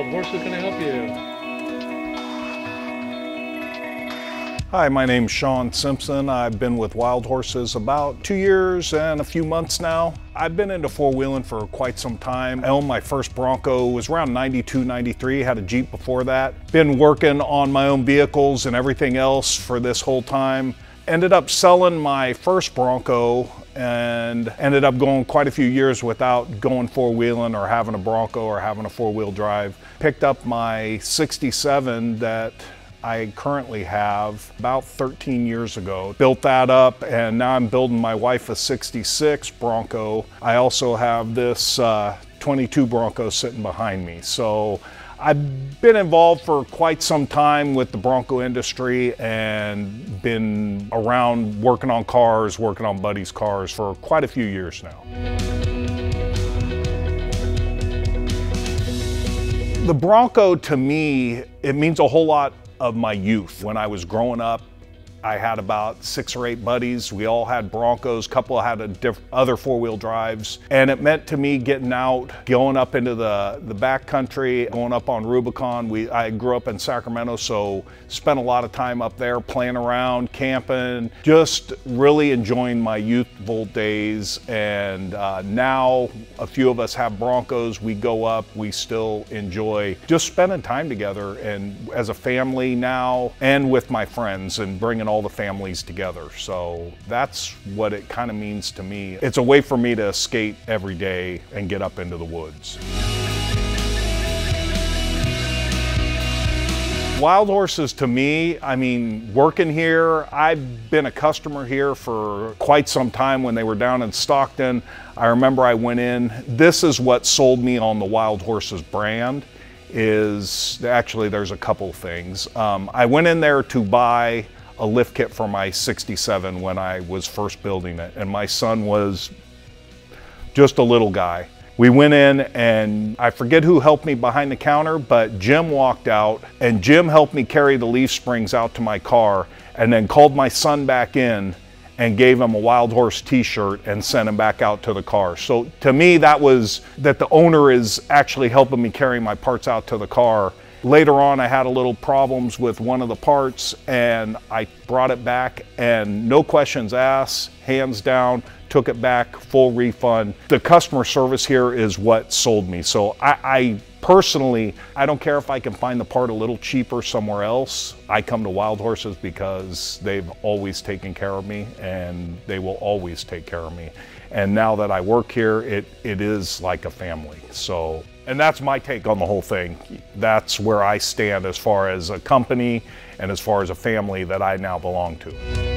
Wild Horses can I help you? Hi, my name's Shawn Simpson. I've been with Wild Horses about two years and a few months now. I've been into four-wheeling for quite some time. I owned my first Bronco, was around 92, 93, had a Jeep before that. Been working on my own vehicles and everything else for this whole time. Ended up selling my first Bronco and ended up going quite a few years without going four-wheeling or having a Bronco or having a four-wheel drive. Picked up my 67 that I currently have about 13 years ago. Built that up and now I'm building my wife a 66 Bronco. I also have this uh, 22 Bronco sitting behind me. So I've been involved for quite some time with the Bronco industry and been around working on cars, working on buddies' cars for quite a few years now. The Bronco to me, it means a whole lot of my youth. When I was growing up, I had about six or eight buddies. We all had Broncos, a couple had other four-wheel drives. And it meant to me getting out, going up into the, the back country, going up on Rubicon. We, I grew up in Sacramento, so spent a lot of time up there playing around, camping, just really enjoying my youthful days. And uh, now a few of us have Broncos. We go up, we still enjoy just spending time together and as a family now and with my friends and bringing all the families together. So that's what it kind of means to me. It's a way for me to skate every day and get up into the woods. Wild horses to me, I mean, working here, I've been a customer here for quite some time when they were down in Stockton. I remember I went in, this is what sold me on the Wild Horses brand is actually there's a couple things. Um, I went in there to buy a lift kit for my 67 when I was first building it. And my son was just a little guy. We went in and I forget who helped me behind the counter, but Jim walked out and Jim helped me carry the leaf springs out to my car and then called my son back in and gave him a Wild Horse t-shirt and sent him back out to the car. So to me, that was that the owner is actually helping me carry my parts out to the car Later on, I had a little problems with one of the parts and I brought it back and no questions asked, hands down, took it back, full refund. The customer service here is what sold me. So I, I personally, I don't care if I can find the part a little cheaper somewhere else. I come to Wild Horses because they've always taken care of me and they will always take care of me. And now that I work here, it, it is like a family. So and that's my take on the whole thing. That's where I stand as far as a company and as far as a family that I now belong to.